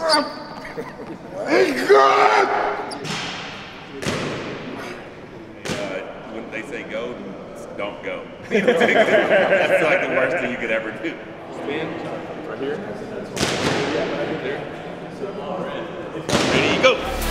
Uh, when they say go, don't go. That's like the worst thing you could ever do. Stand right here. Ready, go.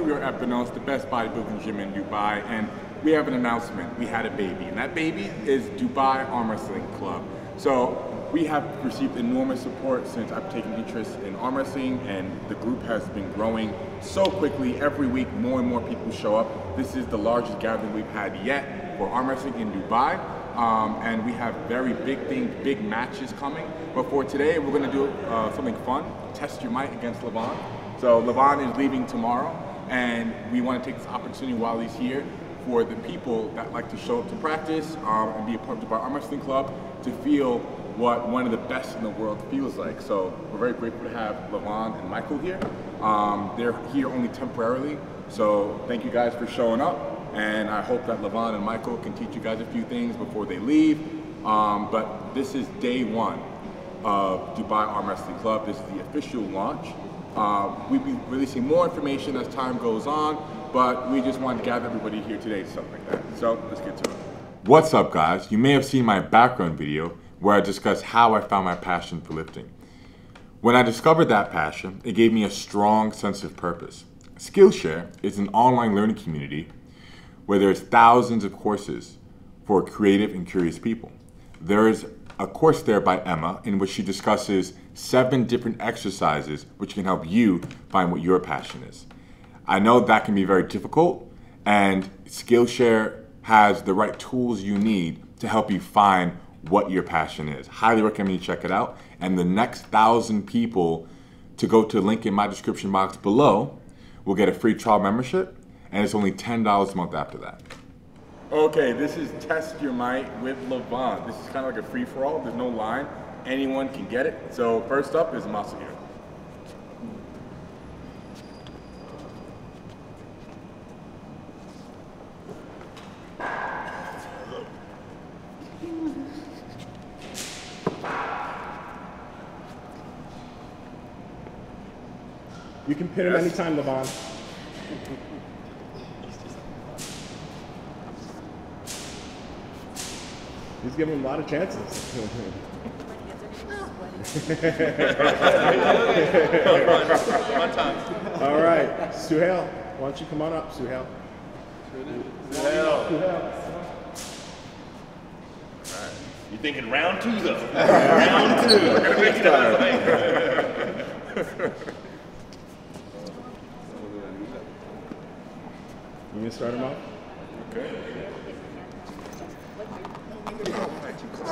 We are at Benos, the best bodybuilding gym in Dubai, and we have an announcement. We had a baby, and that baby is Dubai Arm Wrestling Club. So we have received enormous support since I've taken interest in arm wrestling, and the group has been growing so quickly. Every week, more and more people show up. This is the largest gathering we've had yet for arm wrestling in Dubai. Um, and we have very big things, big matches coming. But for today, we're gonna do uh, something fun, test your might against Levan. So Levan is leaving tomorrow, and we want to take this opportunity while he's here for the people that like to show up to practice um, and be a part of our arm wrestling club to feel what one of the best in the world feels like. So we're very grateful to have Levan and Michael here. Um, they're here only temporarily, so thank you guys for showing up. And I hope that Levan and Michael can teach you guys a few things before they leave. Um, but this is day one of Dubai Arm Wrestling Club. This is the official launch. Uh, we'll be releasing more information as time goes on, but we just want to gather everybody here today to something like that. So let's get to it. What's up guys? You may have seen my background video where I discuss how I found my passion for lifting. When I discovered that passion, it gave me a strong sense of purpose. Skillshare is an online learning community where there's thousands of courses for creative and curious people. There is a course there by Emma in which she discusses seven different exercises which can help you find what your passion is. I know that can be very difficult, and Skillshare has the right tools you need to help you find what your passion is. Highly recommend you check it out. And the next thousand people to go to the link in my description box below will get a free trial membership, and it's only $10 a month after that. Okay, this is Test Your Might with Levan. This is kind of like a free for all. There's no line. Anyone can get it. So first up is Mazahir. You can pin him anytime, Levan. He's giving him a lot of chances. One time. All right, Suhail, why don't you come on up, Suhail? Suhail. You're thinking round two though? round two. We're gonna make it out. You gonna start him off?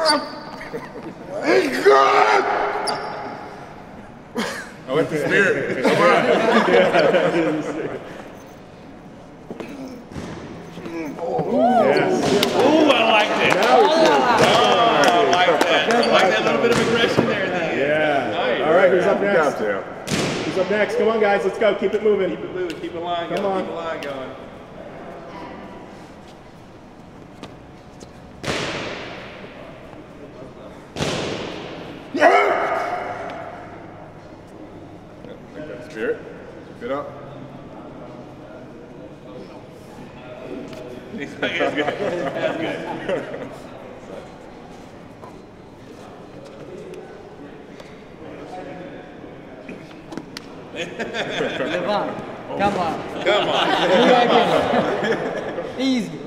I like the spirit. Yes. Ooh, I liked it. Now. Oh, I like that. I like that little bit of aggression there. Then. Yeah. Nice. All right, who's up next? job, Tail. Who's up next? Come on, guys, let's go. Keep it moving. Keep it moving. Keep the line Come going. on. Keep the line going. Like that spirit. Good up. That's good. That's good. Levan, come on. Come on. Do it again. Easy.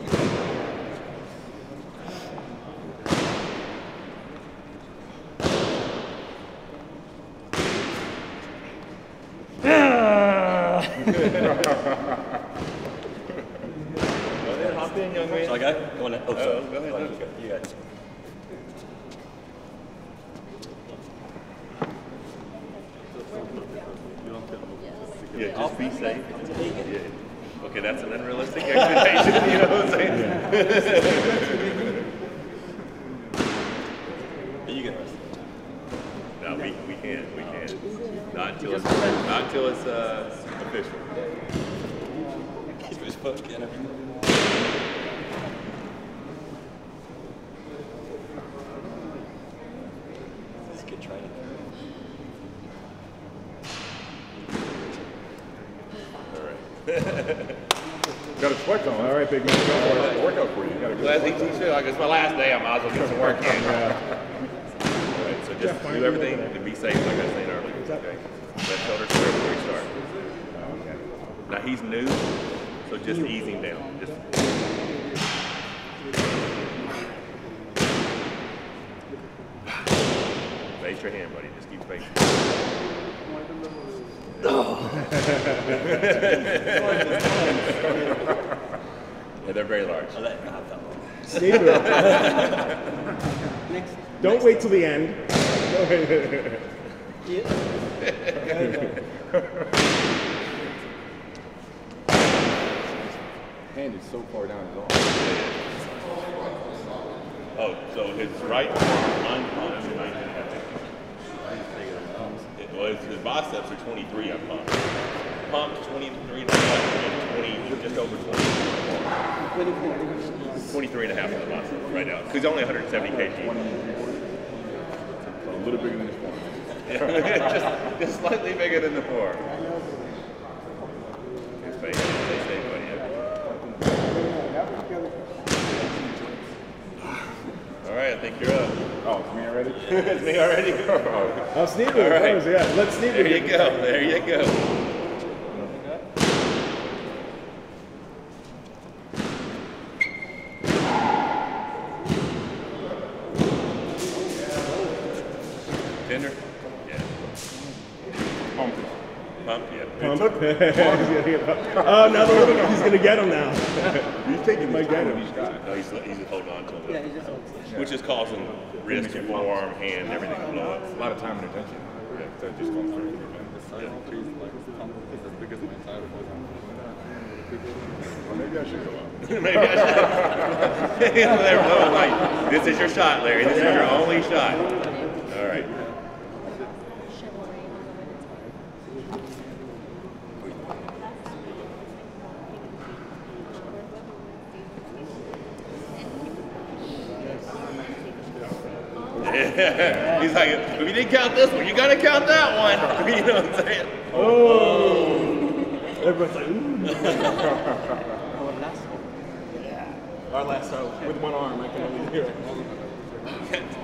Go ahead, hop in, young man. Shall I go? Go on. Oh, sorry. Uh, go ahead, Go on. You go. You go. Yeah, just be safe. Yeah. Okay, that's an unrealistic expectation. you know what I'm saying? until it's uh, Official. Keep his foot in everything. This is good training. all right. Got a sweat on. All right, big man, go for it. Workout for you. You gotta Well, I think he like, it's my last day, I might as well get some work in. All right, so just fine, do everything and be safe, like I said earlier. Okay. Left shoulder square before you start. Okay. Now he's new, so just ease him down. Just face your hand, buddy. Just keep facing. Yeah, they're very large. I'll let him have that one. Steve, Next. don't wait till the end. Hand is so far down his arm. Oh, so his right arm unpumped is 19 and a half inches. It was his biceps are 23 unpumped. Pumped pumped 23 and a half and 20, just over 20. 23 and a half on the biceps right now. Because he's only 170 kg. A little bigger than his form. just, just slightly bigger than the four. Stay, stay safe, buddy. All right, I think you're up. Oh, it's me already? it's me already. Oh, oh Steve, All right. close, yeah. Let Steve There you go. There you go. Tender? Yeah. Pump Pump? Yeah. Pump. Oh, now the little, he's gonna get him now. He's taking Might his get time him. with each guy. No, he's, he's holding on to him. Yeah, he just holds. Which is causing wrist, forearm, hand, everything to blow up. A lot of time and attention. Yeah, so just going through. Or maybe I should go up. Maybe I should. Never like, this is your shot, Larry. This is your only shot. All right. He's like, if you didn't count this one, you gotta count that one. you know what I'm saying? Oh. Everybody's like, ooh. Our last one. Our last oh, out with one arm, I can only do it.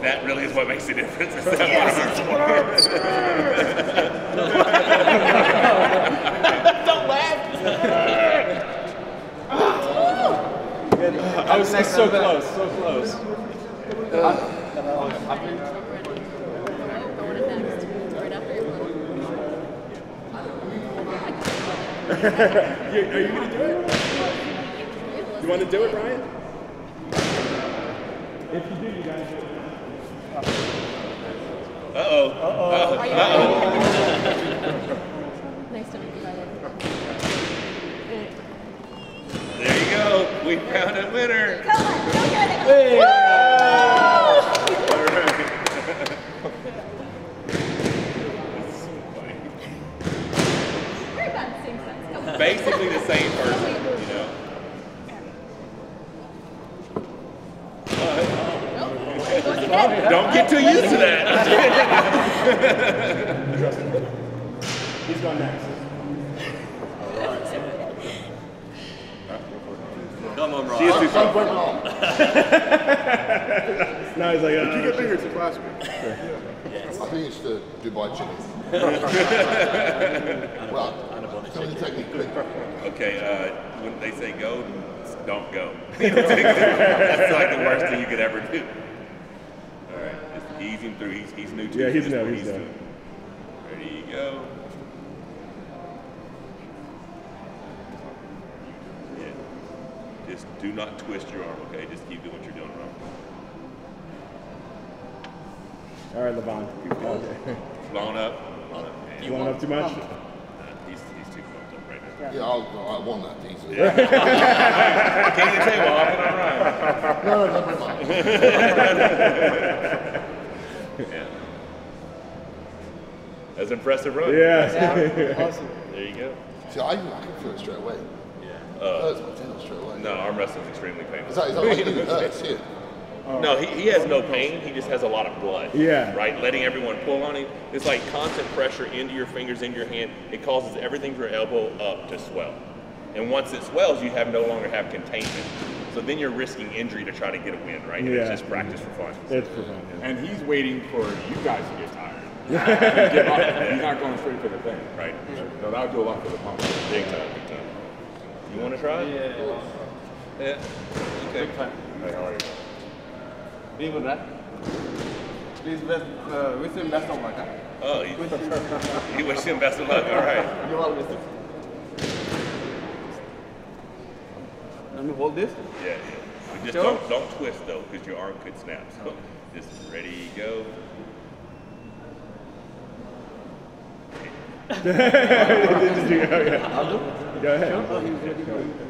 That really is what makes the difference. Is that I was so close, so close. Uh, You- are you gonna do it? You want to do it, Brian? If you do, you guys do it. Uh-oh. Nice to meet you. There you go. We found a winner. Come on, go get it. All right. We're about the same size. Come on. Basically the same person, you know. Don't get too used to that. He's going next. Come on, She is Rob. too soft. Now he's like, You uh, get bigger since last week. I think it's the Dubai chili. well, tell me the technique quick. Okay, uh, when they say go, don't go. That's like the worst thing you could ever do. All right, just ease him through. He's, he's new to Yeah, he's just new, we're he's to new. Ready, go. Yeah. Just do not twist your arm, okay? Just keep doing what you're doing wrong. all right, Levan. Okay. Blown up. Blown up. Yeah, You want up too much? uh, he's, he's too pumped up right now. Yeah, I'll, I won that easily. King of the table, off and on No, no, never mind. Yeah. That's an impressive run. Yeah. Awesome. There you go. See, I, I can feel it straight away. Yeah. It Uh, hurts my tendon straight away. no, arm wrestling's extremely painful. Is that, is that like you? It hurts here. Oh. No, he, he has no pain. He just has a lot of blood. Yeah. Right? Letting everyone pull on him. It's like constant pressure into your fingers, into your hand. It causes everything from your elbow up to swell. And once it swells, you have no longer have containment. So then you're risking injury to try to get a win, right? And It's just practice for fun. It's for fun. And he's waiting for you guys to get tired. To give up. He's not going straight for the thing. Right? So that'll do a lot for the pump. Big time, big time. You want to try? it? Yeah. Yeah. Big fan. Hey, how are you? Even that. Please best, uh, wish him best of luck. Huh? Oh, you, you wish him best of luck. All right. You always do. Let me hold this. Yeah, yeah. But just Sure. don't, don't twist though, because your arm could snap. So just ready, go. Did you go? Yeah. I'll do. Go ahead. Oh, he's ready for it.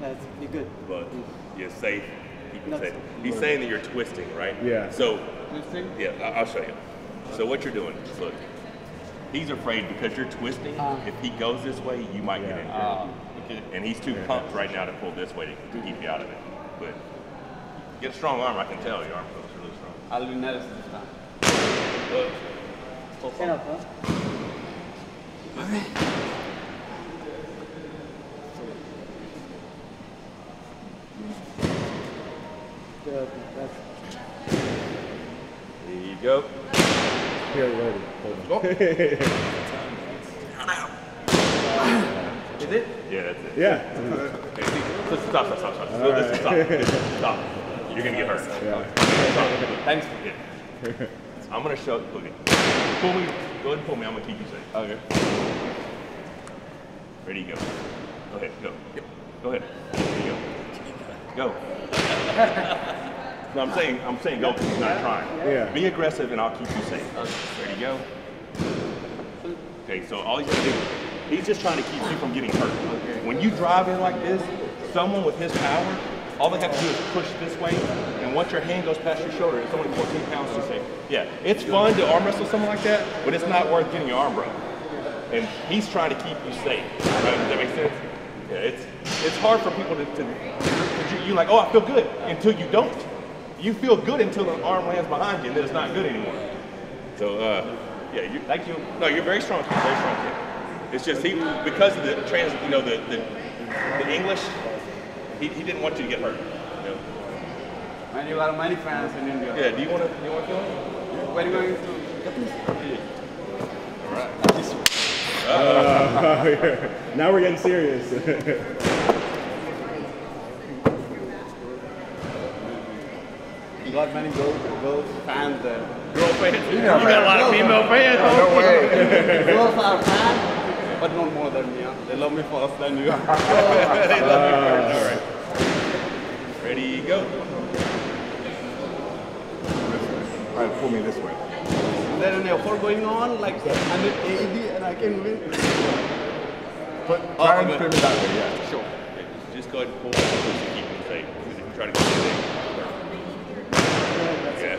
That's pretty good. but you're safe. Keep it That's safe. He's saying that you're twisting, right? Yeah. So, Twisting. yeah, I- I'll show you. So what you're doing, is look, he's afraid because you're twisting. Ah. if he goes this way, you might get injured. Ah. and he's too pumped right now to pull this way to, to keep you out of it. But get a strong arm. I can tell your arm feels really strong. I'll be nervous this time. Look, Enough, huh? Good, that's there you go. Here, ready. Hold on. Oh. Is it? Yeah, that's it. Yeah. Okay, see, stop, stop, stop, stop. stop. So this is stop. Stop. You're gonna get hurt. Yeah. Stop. Thanks for getting. I'm gonna show. Look at. Pull me. Go ahead and pull me. I'm gonna keep you safe. Okay. Ready? Go. Go ahead. Go. Go ahead. There you go. Go. no, I'm saying. I'm saying go. 'cause He's not trying. Yeah. Be aggressive, and I'll keep you safe. Ready? Go. Okay. So all he's gonna do. He's just trying to keep you from getting hurt. When you drive in like this, someone with his power, all they have to do is push this way, and once your hand goes past your shoulder, it's only 14 pounds to say, yeah, it's fun to arm wrestle someone like that, but it's not worth getting your arm broke. And he's trying to keep you safe. Right? Does that make sense? Yeah, it's it's hard for people to, to, to you like, oh, I feel good until you don't. You feel good until the arm lands behind you, and then it's not good anymore. So, uh, yeah, you, thank you. No, you're very strong. kid, Very strong kid. It's just he because of the trans, you know, the the, the English. He, he didn't want you to get hurt. You know? a you got many fans in India. Yeah. Do you want to? Do You want to kill him? Where are you going to get this? All right. Uh, now we're getting serious. got many girls, girls fans there. Girl fans. You got a lot of female fans. No way. girls are fans, but not more than me. Huh? They love me first than you. they love me first. All right. Ready? Go. All right, pull me this way. Is there an effort going on? Like I'm in AED and I can win. Put, Oh, try and okay. spin me that way, yeah. Sure. Okay, Just go ahead and pull back keep him safe. Because if you try to there, yeah,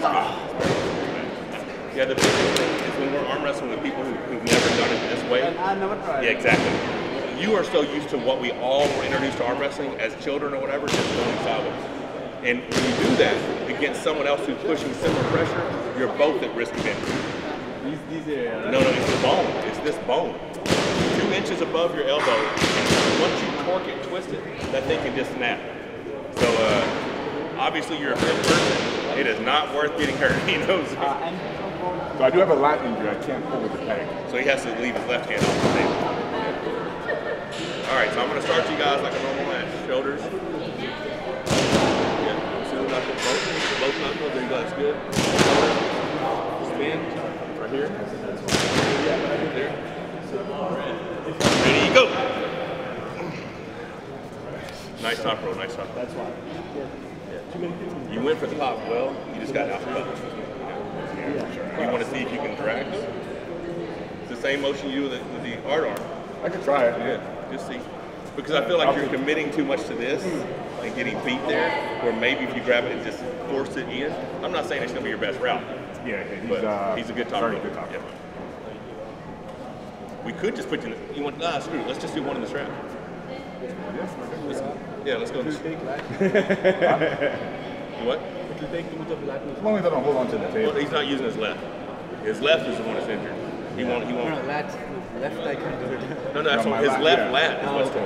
that's good. Yeah, the biggest thing is when we're arm wrestling with people who, who've never done it this way. And I never tried. Yeah, exactly. You are so used to what we all were introduced to arm wrestling as children or whatever, just going sideways. And when you do that against someone else who's pushing similar pressure, you're both at risk of injury. These, these areas. No, no, it's the bone. It's this bone. Two inches above your elbow, and once you torque it, twist it, that thing can just snap. So, uh, obviously, you're a fit person. It is not worth getting hurt. He knows. it. Uh, So I do have a lat injury. I can't pull with the peg. So he has to leave his left hand off the table. All right, so I'm going to start you guys like a normal match. Shoulders. Yeah, two knuckles, both, both knuckles. There you go. That's good. Spin. Right here. There. Ready, go. Nice top roll, nice top roll. That's why. You went for the top well, you just got out. You want to see if you can drag? It's the same motion you do with the, with the hard arm. I could try it. Yeah, just see. Because I feel like you're committing too much to this and getting beat there, or maybe if you grab it and just force it in. I'm not saying it's going to be your best route, Yeah, he's, but uh, he's a good top very good top Yeah. We could just put you in the, you want, nah, screw it. Let's just do one in the strap. Let's- yeah, let's go. What? As long as I don't hold on to the Well, he's not using his left. His left is the one that's injured. He won't. He won't. left, left I can do it. No, no, that's No, what, his lat, left yeah. lat is Oh, what's okay,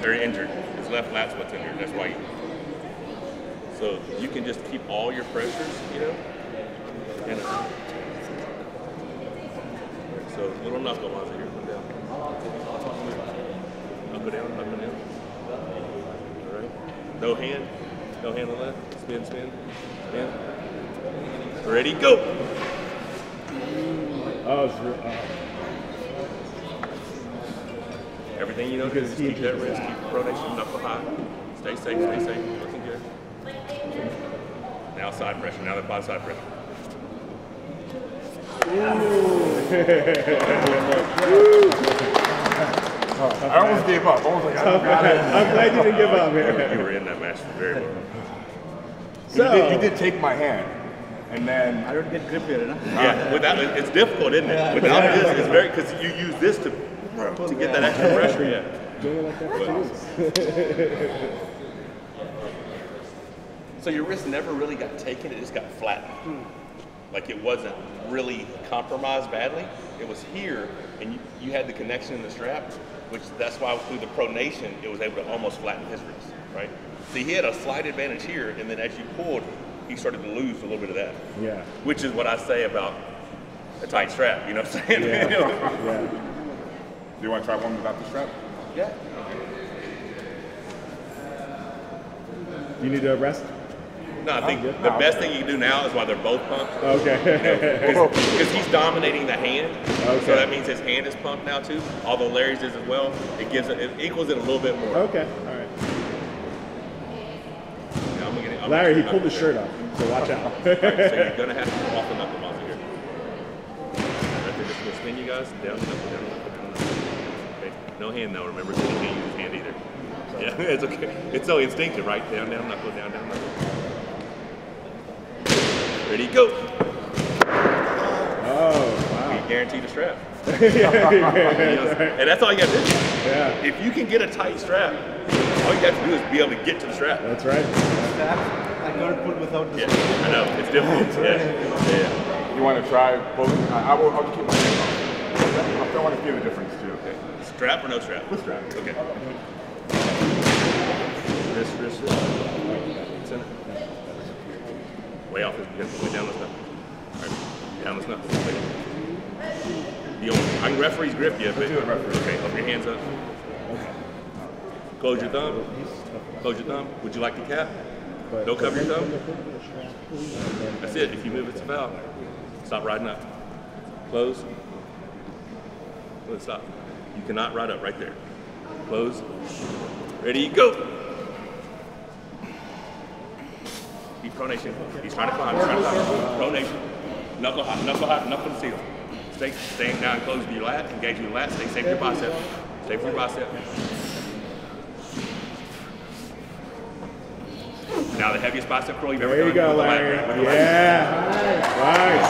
torn. Or injured. His left lat's what's injured. That's why. You, so you can just keep all your pressures, you know. And, uh, so little knuckle lines here. Come down. Knuckle down. Knuckle down. No hand. No hand on left. Spin. Spin. Spin. Ready? Go. Oh, it's uh, Everything you know is keep that wrist, keep the pronation, knuckle high. Stay safe, stay safe. Looking good. Now side pressure. Now the quad side pressure. I almost gave up. I was like, I got it. I'm glad you didn't give up here. You were in that match very well. You did, So, you did take my hand, and then I don't get grip here, no? Yeah, without it- it's difficult, isn't it? Without this, it's very because you use this to to get that extra pressure. Yeah. doing it like that for. So your wrist never really got taken; it just got flattened. Hmm. Like it wasn't really compromised badly. It was here, and you, you had the connection in the strap, which that's why through the pronation it was able to almost flatten his wrist, right? See, he had a slight advantage here, and then as you pulled, he started to lose a little bit of that. Yeah. Which is what I say about a tight strap. You know what I'm saying? Yeah. Yeah. do you want to try one without the strap? yeah. You need to rest? No, I think the best thing you can do now is while they're both pumped, Okay. because he's dominating the hand. Okay. So that means his hand is pumped now too. Although Larry's is as well. It gives it, it equals it a little bit more. okay. All right. Now I'm gonna get- I'm Larry, he pulled his shirt up, so watch out. Right, so you're gonna have to come off the knuckle muzzle here. Right there, just gonna spin you guys down knuckle, down down. Okay. No hand though. Remember, 'cause you can't use hand either. Yeah, it's okay. It's so instinctive, right? Down, down, knuckle, down, down, knuckle. Ready, go. Oh, wow. We guarantee the strap. You know, and that's all you got to do. Yeah, If you can get a tight strap, all you have to do is be able to get to the strap. that's right. I can't pull without the Yeah, I know it's difficult. Yeah, yeah. You want to try both? I, I will. I'll keep my hand on. I want to feel the difference too. Okay. Strap or no strap? With strap. Okay. Wrist, wrist, wrist. Way off his because way down the right. Down the snap. The only, I can referee's grip you, but do the referee. okay, hold your hands up. Close your thumb. Close your thumb. Would you like the cap? Don't cover your thumb. That's it. If you move, it's a foul. Stop riding up. Close. Let's stop. You cannot ride up right there. Close. Ready, go. Keep pronation. He's trying to climb. He's trying to climb. Pronation. Knuckle high, knuckle high, knuckle ceiling. Stay, staying down close to your lat. Engage your lat. Stay safe with your bicep. Stay with your bicep. Now the heaviest bicep curl you've ever There done. go, with the lat Larry. grip, with the lat Yeah.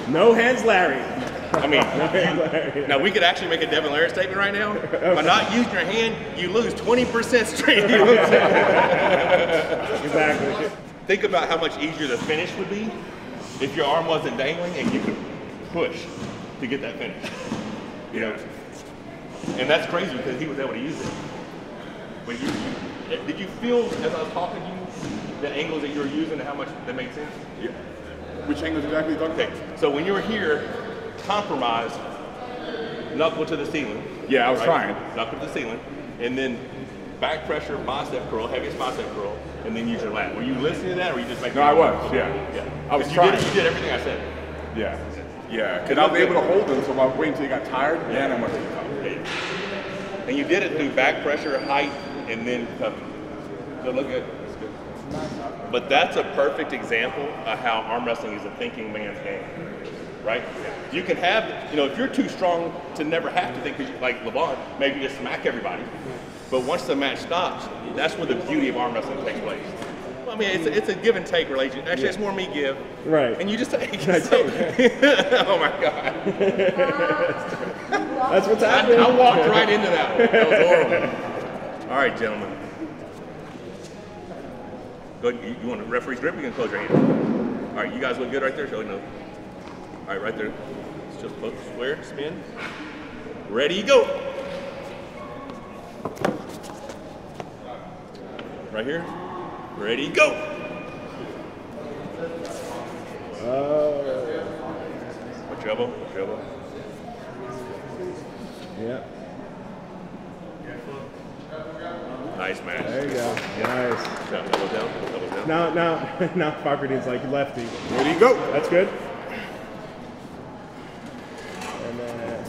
Nice. No hands, Larry. I mean, now we could actually make a Devin Larry statement right now. By not using your hand, you lose 20% strength. You know what I'm saying? Exactly. Think about how much easier the finish would be if your arm wasn't dangling and you could push to get that finish. You know? And that's crazy because he was able to use it. But you, you did you feel as I was talking to you the angles that you were using and how much that made sense? Yeah. Which angles exactly? Okay, so when you were here, compromise, knuckle to the ceiling. Yeah, I was trying. Knuckle to the ceiling, and then back pressure, bicep curl, heaviest bicep curl, and then use your lat. Were you listening to that, or were you just making? No, I was, yeah. yeah. I was you trying. Did, you did everything I said. Yeah. Yeah. Because I was able to hold them, so I was waiting until he got tired, yeah. then I went to the. And you did it through back pressure, height, and then cover. So look good. But that's a perfect example of how arm wrestling is a thinking man's game. Right? You can have, you know, if you're too strong to never have to think, like Levan, maybe just smack everybody. But once the match stops, that's where the beauty of arm wrestling takes place. Well, I mean, it's a, it's a give and take relationship. Actually, it's more me give. Right. And you just take. I So- oh my God. That's what's I, happening. I walked right into that one. That was horrible. All right, gentlemen. Go. You, you want a referee's grip? You can close your hand. All right, you guys look good right there. Show no. All right, right there. It's just look square, spin. Ready, go. Right here. Ready, go. Uh, Watch your elbow. Watch your elbow. yeah. Nice match. There you go. Nice. Down, elbow down, elbow down. Now, now, now, Socrates like lefty. Ready, go. That's good. And then,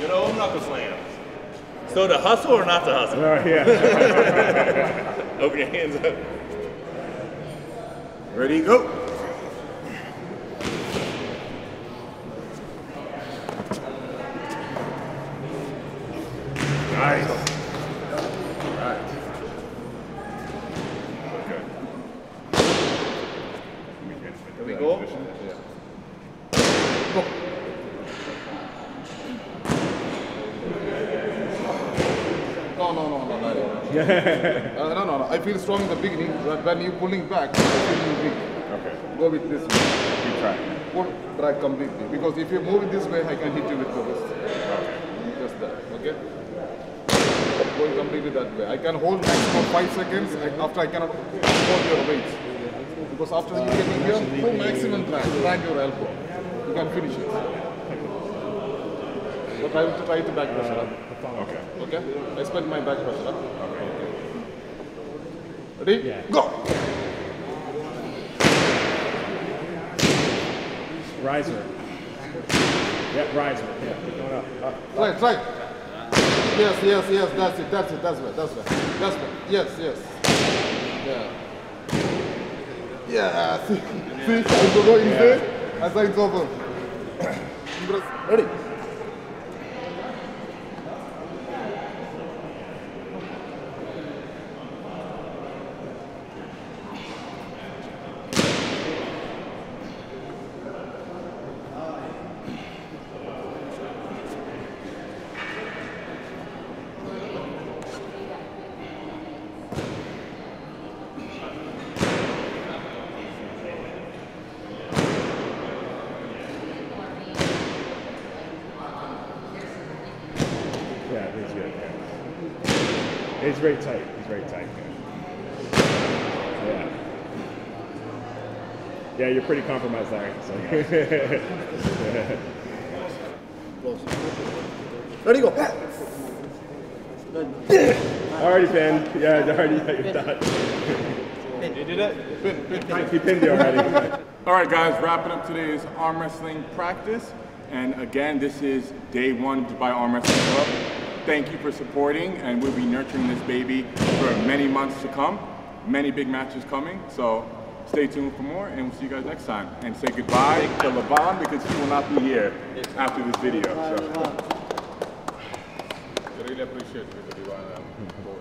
Good old knuckle slams. So to hustle or not to hustle? oh yeah. Open your hands up. Ready, go. nice. Here we go. No, no, no, no, no. uh, no, no, no. I feel strong in the beginning, but when you're pulling back, feel weak. Okay. Go with this. Keep trying. Pull back completely. Because if you move it this way, I can hit you with the wrist. Just that, okay? Going completely that way. I can hold maximum five seconds after I cannot hold your weight. Because after you getting here, full maximum drag, drag your elbow. You can finish it. But I will try to back pressure up. Okay. Okay? I spend my back pressure up. Ready? Yeah. Go! Riser. Yep, riser. Yeah, keep going up. up. Try, try. Yes, yes, yes, that's it, that's it, that's right, that's right. That's right. Yes, yes. Yeah. Yeah, see, see, you go in there, I say it's over. Ready? Yeah, he's good. Yeah. He's very tight. He's very tight. Yeah. Yeah, you're pretty compromised, Larry. So. Ready, go. already pinned. Yeah, already got your dot. You did it? Pin, pin, pin. He pinned you already. All right, guys, wrapping up today's arm wrestling practice. And again, this is day one of Dubai Arm Wrestling Club. Thank you for supporting, and we'll be nurturing this baby for many months to come. Many big matches coming, so stay tuned for more, and we'll see you guys next time. And say goodbye to Levan because he will not be here after this video. So. I really appreciate it, Divine.